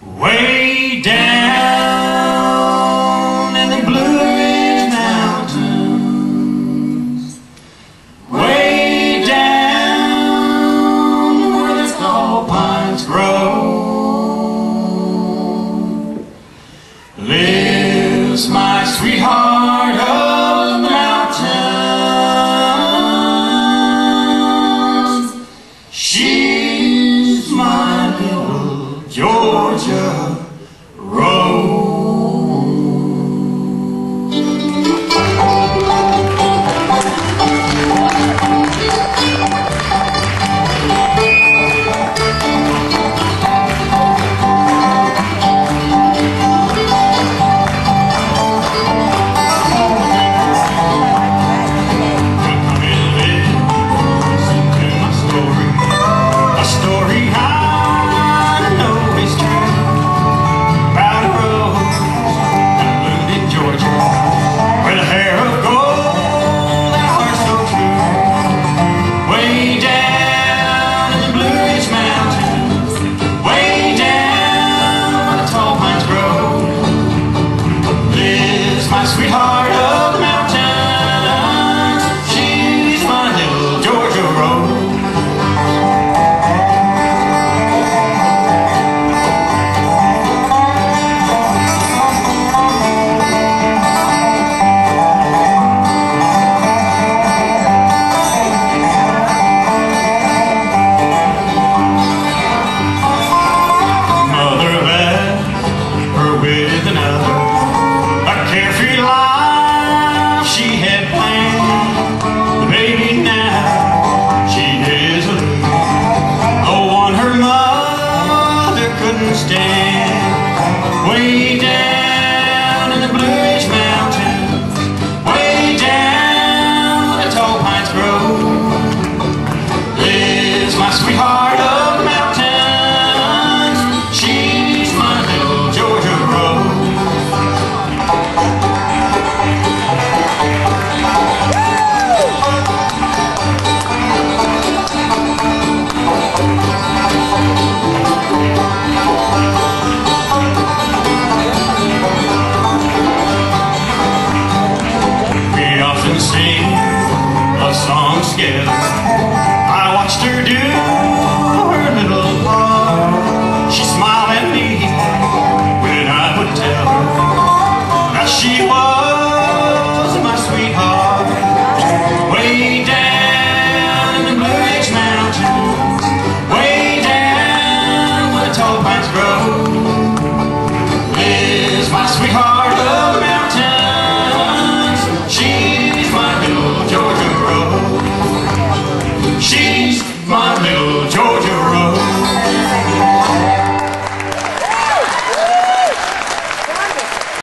Way down in the Blue Ridge Mountains. Way down where the tall pines grow. Lives my sweetheart. Georgia Rose. heart of. understand. Way down. skin. I watched her do her little part. She smiled at me when I would tell her that she was my sweetheart. Way down in the Blue Ridge Mountains, way down where the tall pines grow.